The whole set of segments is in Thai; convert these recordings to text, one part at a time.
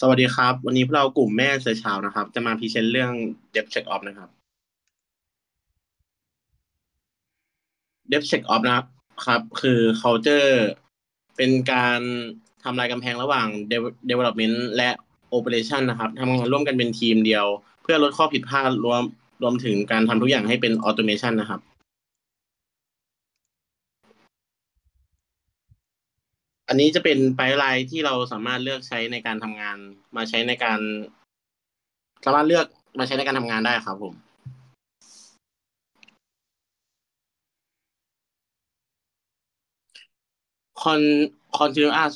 สวัสดีครับ วันนี้พวกเรากลุ่มแม่เสือเช้านะครับ จะมา present เรื่อง DevSecOps นะครับ DevSecOps นะครับ คือ culture เป็นการทำลายกำแพงระหว่าง development และ operation นะครับทำงานร่วมกันเป็นทีมเดียว เพื่อลดข้อผิดพลาดรวมรวมถึงการทำทุกอย่างให้เป็น automation นะครับ อันนี้จะเป็นไ i ไลน์ที่เราสามารถเลือกใช้ในการทำงาน มาใช้ในการ สามารถเลือกมาใช้ในการทำงานได้ครับผม Con continuous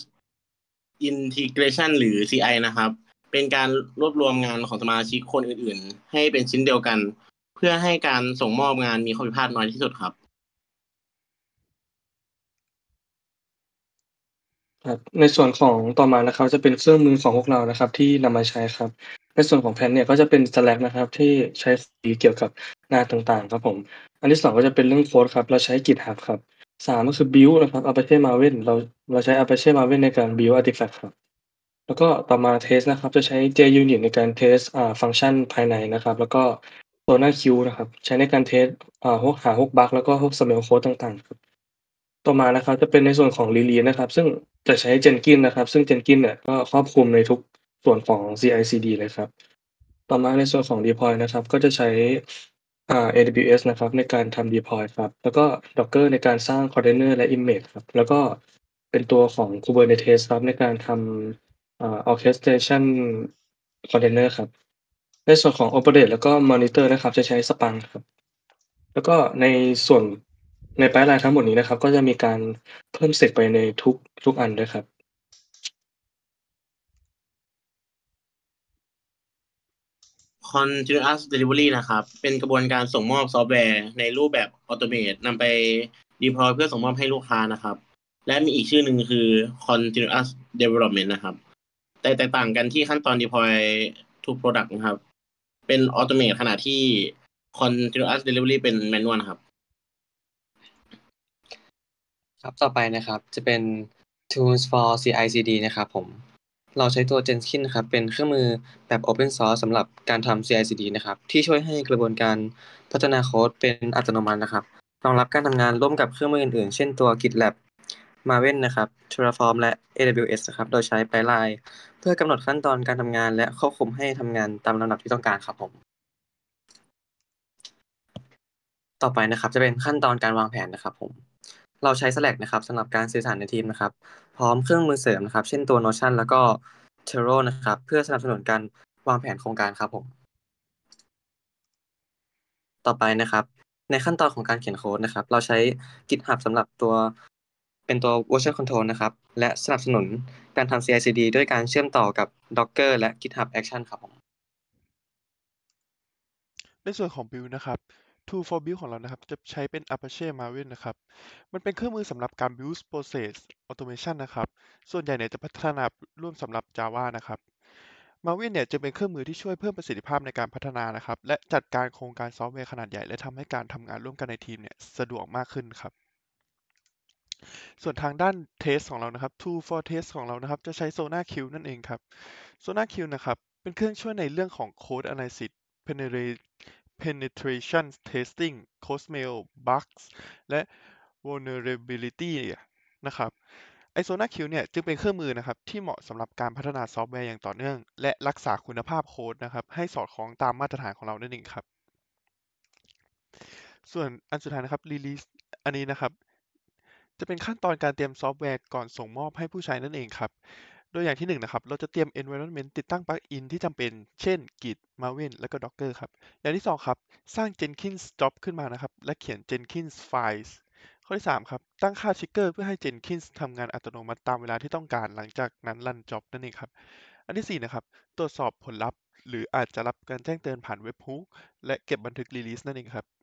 integration หรือ CI นะครับ เป็นการรวบรวมงานของสมาชิกคนอื่น ๆ ให้เป็นชิ้นเดียวกัน เพื่อให้การส่งมอบงานมีข้อผิดพลาดน้อยที่สุดครับ ครับ ในส่วนของต่อมานะครับ จะเป็นเครื่องมือของพวกเรานะครับ ที่นำมาใช้ครับ ในส่วนของแผนเนี่ยก็จะเป็น Slack นะครับ ที่ใช้สีเกี่ยวกับงาต่างๆ ครับผม อันที่สองก็จะเป็นเรื่องโค้ดครับ เราใช้ GitHub ครับสามก็คือ Build นะครับ Apache Maven เราเราใช้ Apache Maven ในการ Build Artifact ครับ แล้วก็ต่อมา Test นะครับ จะใช้ JUnit ในการ Test อ่าฟังก์ชันภายในนะครับ แล้วก็ SonarQ นะครับ ใช้ในการ Test อ่าพวกหาพวกบักแล้วก็พวก Smell Code ต่างๆครับ ต่อมานะครับจะเป็นในส่วนของ Release นะครับ ซึ่งจะใช้ Jenkins นะครับ ซึ่ง Jenkins เนี่ยก็ครอบคลุมในทุกส่วนของ CI/CD เลยครับ ต่อมาในส่วนของ Deploy นะครับ ก็จะใช้อ่า AWS นะครับในการทำ Deploy ครับ แล้วก็ Docker ในการสร้าง Container และ Image ครับ แล้วก็เป็นตัวของ Kubernetes ครับในการทำอ่า Orchestration Container ครับ ในส่วนของ Operate แล้วก็ Monitor นะครับ จะใช้ Splunk ครับ แล้วก็ในส่วน ใน pipeline ทั้งหมดนี้นะครับ ก็จะมีการเพิ่ม Sec ไปในทุกทุกอันด้วยครับ Continuous Delivery นะครับ เป็นกระบวนการส่งมอบซอฟต์แวร์ในรูปแบบ Automate นำไป deploy เพื่อส่งมอบให้ลูกค้านะครับ และมีอีกชื่อหนึ่งคือ Continuous Development นะครับ แต่แตกต่างกันที่ขั้นตอน deploy to product นะครับ เป็น Automate ขณะที่ Continuous Delivery เป็น Manual นะครับ ครับต่อไปนะครับจะเป็น tools for CI/CD นะครับผม เราใช้ตัว Jenkins นะครับเป็นเครื่องมือแบบ Open Source สำหรับการทำ CI/CD นะครับที่ช่วยให้กระบวนการพัฒนาโค้ดเป็นอัตโนมัตินะครับรองรับการทำงานร่วมกับเครื่องมืออื่นๆ เช่นตัว GitLab Maven นะครับ Terraform และ AWS นะครับโดยใช้ pipeline เพื่อกำหนดขั้นตอนการทำงานและควบคุมให้ทำงานตามลำดับที่ต้องการครับผมต่อไปนะครับจะเป็นขั้นตอนการวางแผนนะครับผม เราใช้ Slack นะครับสำหรับการสื่อสารในทีมนะครับ พร้อมเครื่องมือเสริมนะครับ เช่นตัว Notion แล้วก็ Trello นะครับ เพื่อสนับสนุนการวางแผนโครงการครับผม ต่อไปนะครับ ในขั้นตอนของการเขียนโค้ดนะครับ เราใช้ GitHub สำหรับตัวเป็นตัว version control นะครับ และสนับสนุนการทำ CI/CD ด้วยการเชื่อมต่อกับ Docker และ GitHub Action ครับผมในส่วนของ Build นะครับ Tool for Build ของเรานะครับ จะใช้เป็น Apache Maven นะครับ มันเป็นเครื่องมือสำหรับการ Build Process Automation นะครับ ส่วนใหญ่เนี่ยจะพัฒนาร่วมสำหรับ Java นะครับ Maven เนี่ยจะเป็นเครื่องมือที่ช่วยเพิ่มประสิทธิภาพในการพัฒนานะครับ และจัดการโครงการซอฟต์แวร์ขนาดใหญ่ และทำให้การทำงานร่วมกันในทีมเนี่ยสะดวกมากขึ้นครับส่วนทางด้าน Test ของเรานะครับ Tool for Test ของเรานะครับ จะใช้ SonarQ นั่นเองครับ SonarQ นะครับ เป็นเครื่องช่วยในเรื่องของ Code Analysis Penetration Testing Code Smell Bugs และ Vulnerability นะครับไอ SonarQ เนี่ยจึงเป็นเครื่องมือนะครับที่เหมาะสำหรับการพัฒนาซอฟต์แวร์อย่างต่อเนื่อง และรักษาคุณภาพโค้ดนะครับให้สอดคล้องตามมาตรฐานของเรานั่นเองครับ ส่วนอันสุดท้ายนะครับ Release อันนี้นะครับ จะเป็นขั้นตอนการเตรียมซอฟต์แวร์ก่อนส่งมอบให้ผู้ใช้นั่นเองครับ โดยอย่างที่หนึ่งนะครับ เราจะเตรียม environment ติดตั้ง plugin ที่จำเป็น เช่น Git Maven และก็ Docker ครับ อย่างที่สองครับ สร้าง Jenkins job ขึ้นมานะครับ และเขียน Jenkins files ข้อที่สามครับ ตั้งค่า trigger เพื่อให้ Jenkins ทำงานอัตโนมัติตามเวลาที่ต้องการหลังจากนั้น run job นั่นเองครับ อันที่สี่นะครับ ตรวจสอบผลลัพธ์ หรืออาจจะรับการแจ้งเตือนผ่าน webhook และเก็บบันทึก release นั่นเองครับ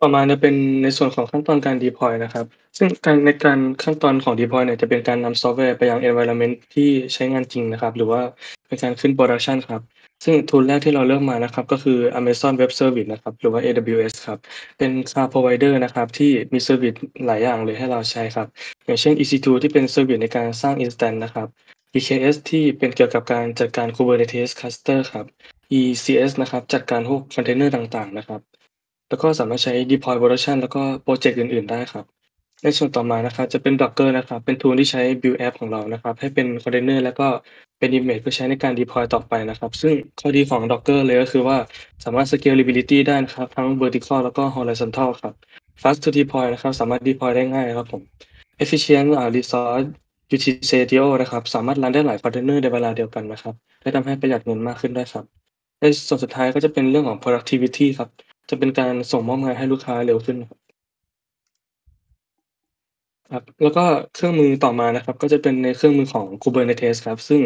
ต่อมาจะเป็นในส่วนของขั้นตอนการ deploy นะครับ ซึ่งการในการขั้นตอนของ deploy เนี่ยจะเป็นการนำซอฟต์แวร์ไปยัง environment ที่ใช้งานจริงนะครับ หรือว่าเป็นการขึ้น production ครับ ซึ่ง tool แรกที่เราเลือกมานะครับ ก็คือ Amazon Web Service นะครับ หรือว่า AWS ครับ เป็น cloud provider นะครับ ที่มี service หลายอย่างเลยให้เราใช้ครับ อย่างเช่น EC2 ที่เป็น service ในการสร้าง instance นะครับ EKS ที่เป็นเกี่ยวกับการจัดการ Kubernetes Cluster ครับ ECS นะครับ จัดการพวกคอนเทนเนอร์ต่างๆ นะครับ แล้วก็สามารถใช้ deploy production แล้วก็โปรเจกต์อื่น ๆ ได้ครับ ในส่วนต่อมานะครับจะเป็น Docker นะครับ เป็น tool ที่ใช้ build app ของเรานะครับ ให้เป็นคอนเทนเนอร์แล้วก็เป็น image เพื่อใช้ในการ deploy ต่อไปนะครับ ซึ่งข้อดีของ Docker เลยก็คือว่าสามารถ scalability ได้นะครับ ทั้ง vertical แล้วก็ horizontal ครับ fast to deploy นะครับ สามารถ deploy ได้ง่ายครับผม efficient resource utilization นะครับสามารถรันได้หลายคอนเทนเนอร์ในเวลาเดียวกันนะครับและทำให้ประหยัดเงินมากขึ้นได้ครับในส่วนสุดท้ายก็จะเป็นเรื่องของ productivity ครับ จะเป็นการส่งมอบงานให้ลูกค้าเร็วขึ้นครับครับแล้วก็เครื่องมือต่อมานะครับ ก็จะเป็นในเครื่องมือของ Kubernetes ครับ ซึ่ง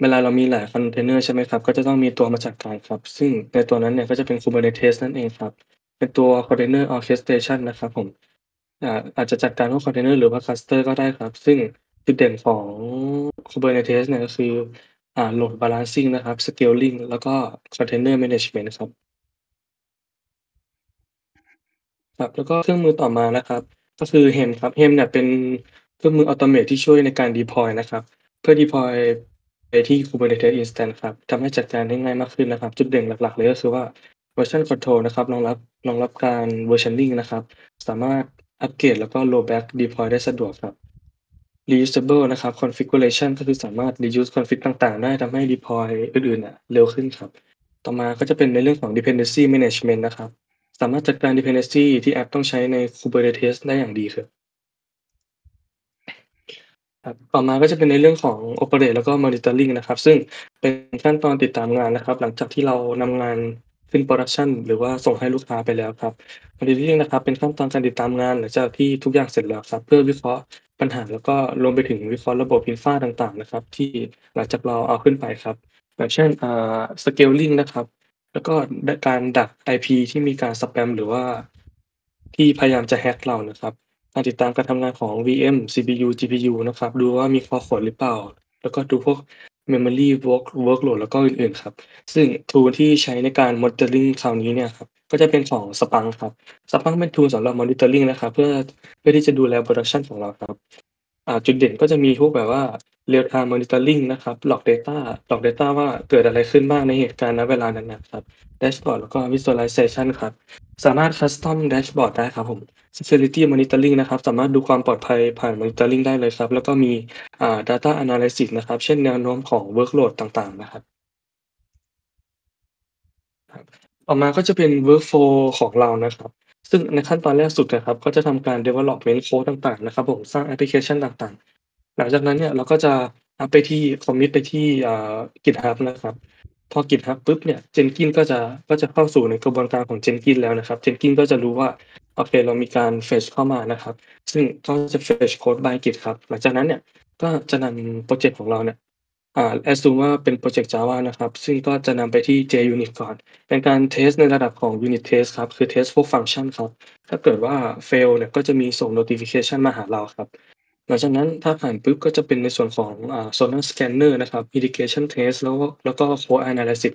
เวลาเรามีหลายคอนเทนเนอร์ใช่ไหมครับ ก็จะต้องมีตัวมาจัดการครับ ซึ่งในตัวนั้นเนี่ยก็จะเป็น Kubernetes นั่นเองครับ เป็นตัว Container Orchestration นะครับผมอาจจะจัดการพวกคอนเทนเนอร์หรือว่า Cluster ก็ได้ครับ ซึ่งจุดเด่นของ Kubernetes เนี่ยก็คืออ่า Load Balancing นะครับ Scaling แล้วก็ Container Management ครับ ครับ แล้วก็เครื่องมือต่อมานะครับ ก็คือ Helm ครับ Helm เนี่ยเป็นเครื่องมือ automate ที่ช่วยในการ deploy นะครับ เพื่อ deploy ไปที่ Kubernetes Instance ครับทำให้จัดการได้ง่ายมากขึ้นนะครับ จุดเด่นหลัก ๆ เลยก็คือว่า Version Control นะครับรองรับรองรับการ Versioning นะครับ สามารถอัปเกรดแล้วก็ rollback deploy ได้สะดวกครับ Reusable นะครับ Configuration ก็คือสามารถ reuse config ต่างๆ ได้ทำให้ deploy อื่นๆน่ะเร็วขึ้นครับ ต่อมาก็จะเป็นในเรื่องของ Dependency Management นะครับ สามารถจัดการ dependency ที่แอปต้องใช้ใน Kubernetes ได้อย่างดีครับครับต่อมาก็จะเป็นในเรื่องของ Operate แล้วก็ Monitoring นะครับ ซึ่งเป็นขั้นตอนติดตามงานนะครับ หลังจากที่เรานำงานขึ้น Production หรือว่าส่งให้ลูกค้าไปแล้วครับ Monitoring นะครับ เป็นขั้นตอนการติดตามงานหลังจากที่ทุกอย่างเสร็จแล้วครับ เพื่อวิเคราะห์ปัญหาแล้วก็รวมไปถึงวิเคราะห์ระบบ Infra ต่างๆ นะครับ ที่หลังจากเราเอาขึ้นไปครับอย่างเช่น Scaling นะครับ แล้วก็การดัก IP ที่มีการ spam หรือว่าที่พยายามจะ hack เรานะครับ การติดตามการทำงานของ VM CPU GPU นะครับ ดูว่ามีข้อขวดหรือเปล่า แล้วก็ดูพวก Memory work workload แล้วก็อื่นๆครับ ซึ่ง tool ที่ใช้ในการ monitoring คราวนี้เนี่ยครับ ก็จะเป็นของ Splunk ครับ Splunk เป็น tool สำหรับ monitoring นะครับ เพื่อเพื่อที่จะดูแล Production ของเราครับจุดเด่นก็จะมีพวกแบบว่า real time monitoring นะครับ log data log data ว่าเกิดอะไรขึ้นบ้างในเหตุการณ์ณเวลานั้นๆครับ dashboard แล้วก็ visualization ครับ สามารถ custom dashboard ได้ครับผม security monitoring นะครับ สามารถดูความปลอดภัยผ่าน monitoring ได้เลยครับ แล้วก็มีอ่า data analysis นะครับ เช่นแนวโน้มของ workload ต่างๆ นะครับครับต่อมาก็จะเป็น workflow ของเรานะครับซึ่งในขั้นตอนแรกสุดนะครับ ก็จะทำการ development code ต่างๆ นะครับผม สร้างแอปพลิเคชันต่างๆ หลังจากนั้นเนี่ยเราก็จะอัปไปที่ commit ไปที่อ่า GitHub นะครับ พอ GitHub ปุ๊บเนี่ย Jenkins ก็จะก็จะเข้าสู่ในกระบวนการของ Jenkins แล้วนะครับ Jenkins ก็จะรู้ว่าโอเคเรามีการ fetch เข้ามานะครับ ซึ่งก็จะ fetch code by Git ครับ หลังจากนั้นเนี่ยก็จะนำพรเจกต์ของเราเนี่ยอ่า assume ว่าเป็นพรเจกต์ Java นะครับ ซึ่งก็จะนำไปที่ JUnit ก่อน เป็นการเทสในระดับของ Unit Test ครับ คือเทสพวกฟังก์ชันครับ ถ้าเกิดว่า fail เนี่ยก็จะมีส่ง notification มาหาเราครับ หลังจากนั้นถ้าผ่านปุ๊บก็จะเป็นในส่วนของอ่า Sonar Scanner นะครับ Integration Test แล้วก็แล้วก็ Code Analysis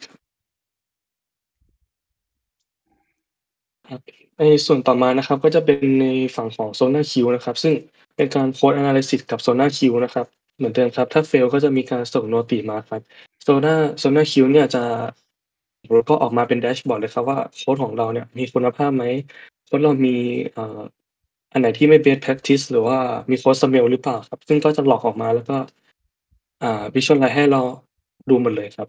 ครับในส่วนต่อมานะครับก็จะเป็นในฝั่งของ Sonar Queue นะครับ ซึ่งเป็นการ Code Analysis กับ Sonar Queue นะครับ เหมือนเดิมครับ ถ้า fail ก็จะมีการส่ง noti มาครับ Sonar Sonar Queue เนี่ยจะแล้วก็ออกมาเป็นแดชบอร์ดเลยครับว่าโคดของเราเนี่ยมีคุณภาพไหมโคดเรามีเอันไหนที่ไม่ best practice หรือว่ามีโค้ด smell หรือเปล่าครับ ซึ่งก็จะหลอกออกมาแล้วก็ อ่า visualize ให้เราดูหมดเลยครับ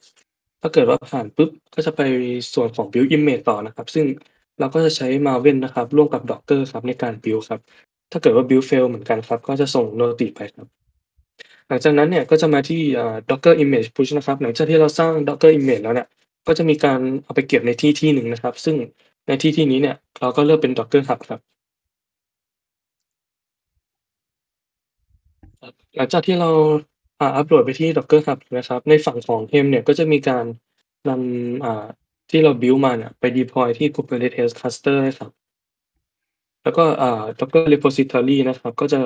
ถ้าเกิดว่าผ่านปุ๊บ ก็จะไปส่วนของ build image ต่อนะครับ ซึ่งเราก็จะใช้ Maven นะครับ ร่วมกับ Docker ครับในการ build ครับ ถ้าเกิดว่า build fail เหมือนกันครับ ก็จะส่ง noti ไปครับ หลังจากนั้นเนี่ยก็จะมาที่ Docker image push นะครับ หลังจากที่เราสร้าง Docker image แล้วเนี่ย ก็จะมีการเอาไปเก็บในที่ที่หนึ่งนะครับ ซึ่งในที่ที่นี้เนี่ยเราก็เลือกเป็น Docker Hub ครับ ครับ หลังจากที่เราอัปโหลดไปที่ Docker Hub นะครับ ในฝั่งของ Helm เนี่ยก็จะมีการนำที่เรา build มาเนี่ยไป deploy ที่ Kubernetes cluster ครับ แล้วก็ Docker repository นะครับ ก็จะ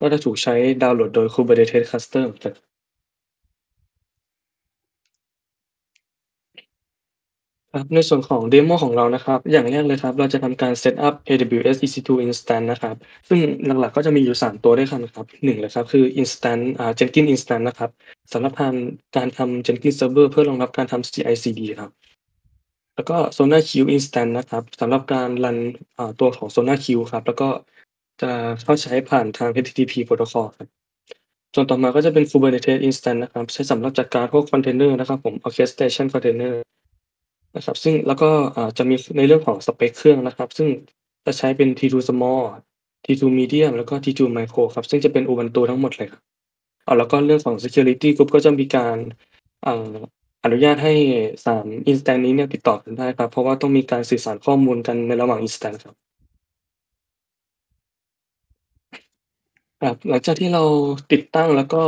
ก็จะถูกใช้ดาวน์โหลดโดย Kubernetes cluster เหมือนกัน ครับในส่วนของเดโมของเรานะครับ อย่างแรกเลยครับ เราจะทำการ set up AWS EC2 Instance นะครับ ซึ่งหลักๆก็จะมีอยู่ 3 ตัวด้วยกันครับ1เลยครับ คือ Instance อ่า Jenkins Instance นะครับสำหรับทำการทำ Jenkins Server เพื่อรองรับการทำ CI/CD ครับ แล้วก็ SonarQube Instance นะครับสำหรับการรันอ่าตัวของ SonarQube ครับ แล้วก็จะเข้าใช้ผ่านทาง HTTP Protocol ครับส่วนต่อมาก็จะเป็น Kubernetes Instance นะครับ ใช้สำหรับจัดการพวกคอนเทนเนอร์นะครับผม Orchestration Container นะครับ ซึ่งแล้วก็จะมีในเรื่องของสเปกเครื่องนะครับ ซึ่งจะใช้เป็น T2 Small T2 Medium แล้วก็ T2 Micro ครับ ซึ่งจะเป็น Ubuntu ทั้งหมดเลยครับอ้อแล้วก็เรื่องของ Security Group ก็จะมีการอนุญาตให้3 Instance นี้เนี่ยติดต่อกันได้ครับ เพราะว่าต้องมีการสื่อสารข้อมูลกันในระหว่าง Instance ครับครับหลังจากที่เราติดตั้งแล้วก็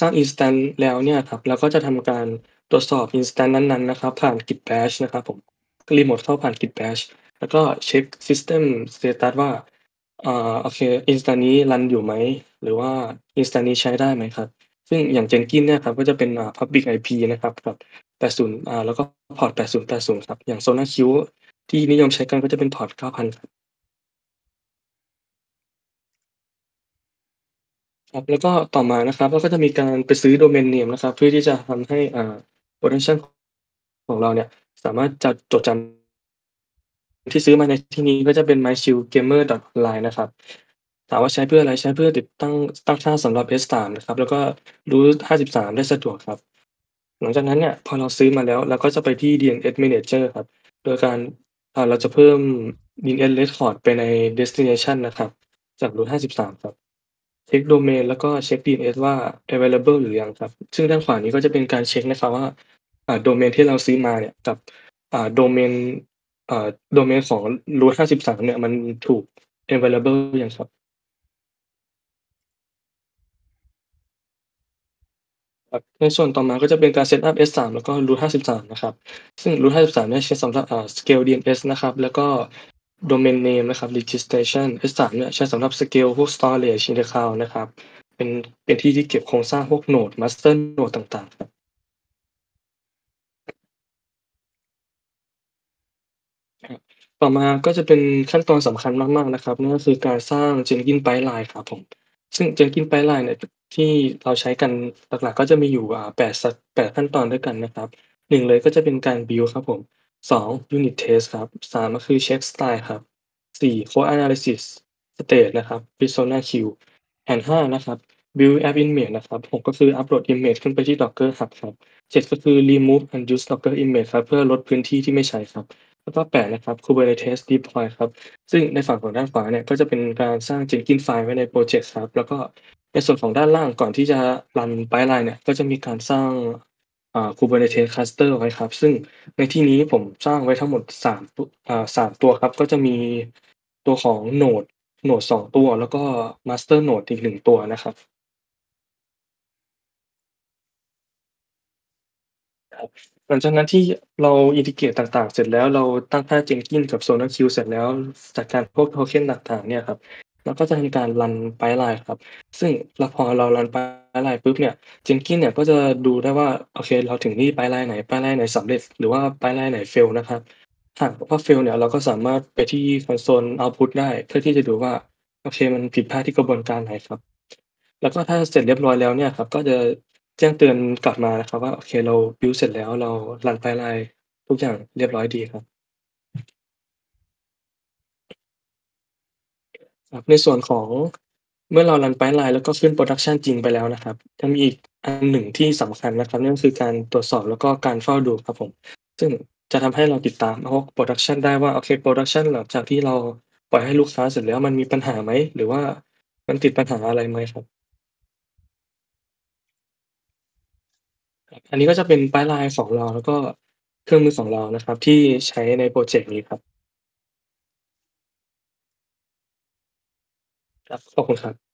สร้าง Instance แล้วเนี่ยครับเราก็จะทำการ ตรวจสอบ Instance นั้น ๆ นะครับ ผ่าน Git Bash นะครับผมรีโมตเข้าผ่าน Git Bash แล้วก็เช็ก System Status ว่าอ่าโอเค Instance นี้รันอยู่ไหม หรือว่า Instance นี้ใช้ได้ไหมครับ ซึ่งอย่าง Jenkins เนี่ยครับก็จะเป็นอ่า Public IP นะครับกับ80อ่าแล้วก็ Port 8080 ครับ อย่าง Sonar Q ที่นิยมใช้กันก็จะเป็น Port 9000ครับครับแล้วก็ต่อมานะครับเราก็จะมีการไปซื้อ Domain Name นะครับ เพื่อที่จะทำให้อ่า Production ของเราเนี่ย สามารถจะจดจำที่ซื้อมาในที่นี้ก็จะเป็น myshieldgamer.online นะครับ ถามว่าใช้เพื่ออะไรใช้เพื่อติดตั้งตั้งค่าสำหรับ S3 นะครับ แล้วก็ root 53 ได้สะดวกครับ หลังจากนั้นเนี่ยพอเราซื้อมาแล้วเราก็จะไปที่ DNS Manager ครับ โดยการเราจะเพิ่ม DNS record ไปใน destination นะครับ จาก root 53 ครับ เช็กโดเมน แล้วก็เช็ก DNS ว่า available หรือยังครับ ซึ่งด้านขวานี้ก็จะเป็นการเช็กนะครับว่าโดเมนที่เราซื้อมาเนี่ยกับโดเมนโดเมนของ root 53 เนี่ยมันถูก available ยังครับครับในส่วนต่อมาก็จะเป็นการ set up S3 แล้วก็ root 53 นะครับ ซึ่ง root 53 เนี่ยใช้สำหรับ scale DNS นะครับ แล้วก็ domain name นะครับ registration S3 เนี่ยใช้สำหรับ scale พวก storage in the cloud นะครับ เป็นเป็นที่ที่เก็บโครงสร้างพวกโนด master node ต่างๆครับต่อมาก็จะเป็นขั้นตอนสำคัญมาก ๆ นะครับนั่นก็คือการสร้าง Jenkins pipeline ครับผม ซึ่ง Jenkins pipeline เนี่ยที่เราใช้กันหลักๆ ก็จะมีอยู่อ่า8ส8ขั้นตอนด้วยกันนะครับ1เลยก็จะเป็นการ build ครับผม 2 unit test ครับ3ก็คือเช็กสไตล์ครับ4 code analysis state นะครับ persona queue and 5นะครับ build app image นะครับ6ก็คืออัปโหลด image ขึ้นไปที่ Docker Hub ครับ7ก็คือ remove unused Docker image ครับ เพื่อลดพื้นที่ที่ไม่ใช้ครับ แล้วก็8นะครับ Kubernetes deploy ครับ ซึ่งในฝั่งของด้านขวาเนี่ยก็จะเป็นการสร้าง Jenkins ไฟล์ไว้ในพรเจกต์ครับ แล้วก็ในส่วนของด้านล่างก่อนที่จะรัน pipeline เนี่ยก็จะมีการสร้าง Kubernetes cluster ไว้ครับ ซึ่งในที่นี้ผมสร้างไว้ทั้งหมด3ตอ่า3ตัวครับ ก็จะมีตัวของโนดโนด2ตัว แล้วก็ master node อีก 1 ตัวนะครับครับหลังจากนั้นที่เรา integrate ต่างๆ เสร็จแล้วเราตั้งค่า Jenkins กับ SonarQube เสร็จแล้ว จัดการพวก token ต่างๆเนี่ยครับ เราก็จะทำการรัน pipeline ครับ ซึ่งแล้วพอเรารัน pipeline ปุ๊บเนี่ย Jenkins เนี่ยก็จะดูได้ว่าโอเค เราถึงที่ pipeline ไหน pipeline ไหนสำเร็จ หรือว่า pipeline ไหน fail นะครับหากว่า fail เนี่ยเราก็สามารถไปที่ console output ได้ เพื่อที่จะดูว่าโอเค มันผิดพลาดที่กระบวนการไหนครับ แล้วก็ถ้าเสร็จเรียบร้อยแล้วเนี่ยครับ ก็จะแจ้งเตือนกลับมานะครับว่าโอเคเรา build เสร็จแล้วเรารัน pipeline ทุกอย่างเรียบร้อยดีครับ ครับในส่วนของเมื่อเรารัน pipeline แล้วก็ขึ้น production จริงไปแล้วนะครับจะมีอีกอันหนึ่งที่สำคัญนะครับนั่นคือการตรวจสอบแล้วก็การเฝ้าดูครับผม ซึ่งจะทำให้เราติดตามพวก production ได้ว่าโอเค production หลังจากที่เราปล่อยให้ลูกค้าเสร็จแล้วมันมีปัญหาไหม หรือว่ามันติดปัญหาอะไรไหมครับอันนี้ก็จะเป็น pipeline ของเราแล้วก็เครื่องมือของเรานะครับ ที่ใช้ในพรเจกต์นี้ครับ ครับ ขอบคุณครับ